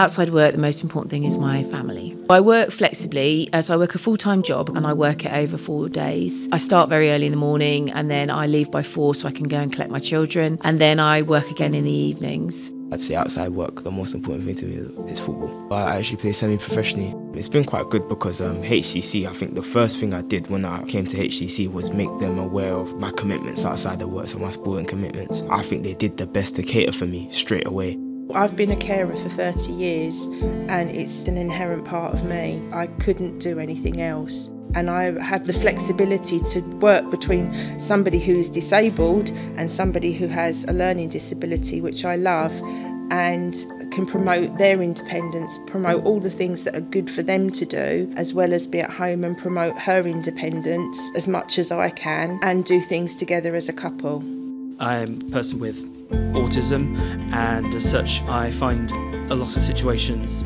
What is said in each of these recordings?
Outside work, the most important thing is my family. I work flexibly, uh, so I work a full time job and I work it over four days. I start very early in the morning and then I leave by four so I can go and collect my children, and then I work again in the evenings. I'd say outside work, the most important thing to me is football. I actually play semi-professionally. It's been quite good because um, HCC, I think the first thing I did when I came to HCC was make them aware of my commitments outside the work, so my sporting commitments. I think they did the best to cater for me straight away. I've been a carer for 30 years and it's an inherent part of me. I couldn't do anything else and I have the flexibility to work between somebody who is disabled and somebody who has a learning disability, which I love, and can promote their independence, promote all the things that are good for them to do, as well as be at home and promote her independence as much as I can, and do things together as a couple. I'm a person with autism, and as such, I find a lot of situations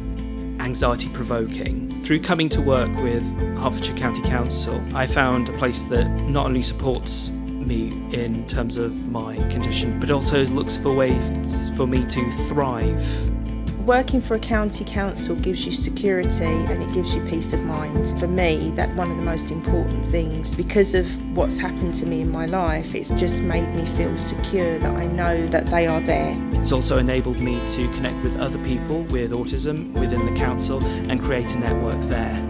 anxiety provoking. Through coming to work with Hertfordshire County Council, I found a place that not only supports me in terms of my condition, but also looks for ways for me to thrive Working for a county council gives you security and it gives you peace of mind. For me, that's one of the most important things. Because of what's happened to me in my life, it's just made me feel secure that I know that they are there. It's also enabled me to connect with other people with autism within the council and create a network there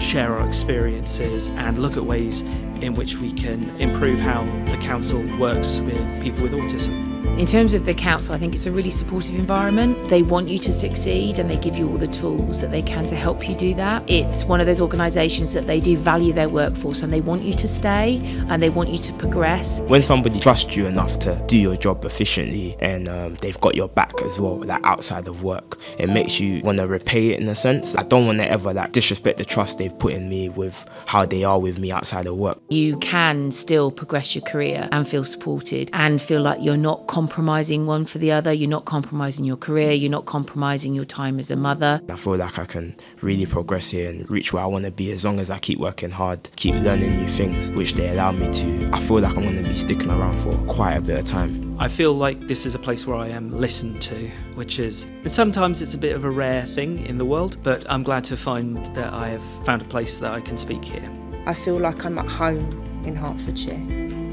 share our experiences and look at ways in which we can improve how the council works with people with autism. In terms of the council, I think it's a really supportive environment. They want you to succeed and they give you all the tools that they can to help you do that. It's one of those organisations that they do value their workforce and they want you to stay and they want you to progress. When somebody trusts you enough to do your job efficiently and um, they've got your back as well, like outside of work, it makes you want to repay it in a sense. I don't want to ever like disrespect the trust they've put in me with how they are with me outside of work. You can still progress your career and feel supported and feel like you're not compromising one for the other. You're not compromising your career. You're not compromising your time as a mother. I feel like I can really progress here and reach where I want to be as long as I keep working hard, keep learning new things, which they allow me to. I feel like I'm going to be sticking around for quite a bit of time. I feel like this is a place where I am listened to, which is sometimes it's a bit of a rare thing in the world, but I'm glad to find that I have found a place that I can speak here. I feel like I'm at home in Hertfordshire.